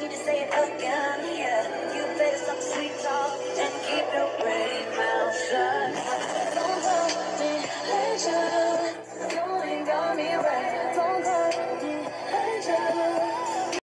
need to say it.